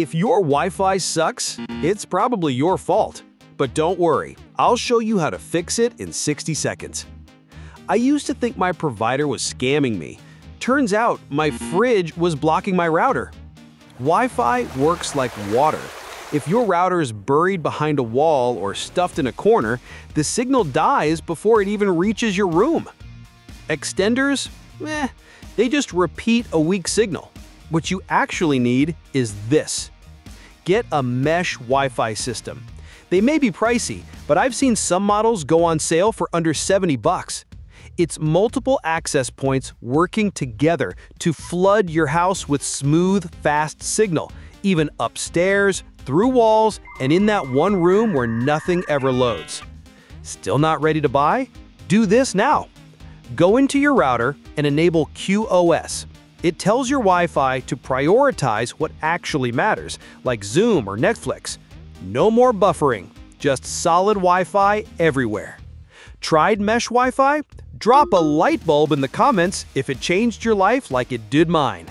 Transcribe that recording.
If your Wi-Fi sucks, it's probably your fault. But don't worry, I'll show you how to fix it in 60 seconds. I used to think my provider was scamming me. Turns out my fridge was blocking my router. Wi-Fi works like water. If your router is buried behind a wall or stuffed in a corner, the signal dies before it even reaches your room. Extenders? Eh, they just repeat a weak signal. What you actually need is this. Get a mesh Wi-Fi system. They may be pricey, but I've seen some models go on sale for under 70 bucks. It's multiple access points working together to flood your house with smooth, fast signal, even upstairs, through walls, and in that one room where nothing ever loads. Still not ready to buy? Do this now. Go into your router and enable QoS. It tells your Wi-Fi to prioritize what actually matters, like Zoom or Netflix. No more buffering, just solid Wi-Fi everywhere. Tried mesh Wi-Fi? Drop a light bulb in the comments if it changed your life like it did mine.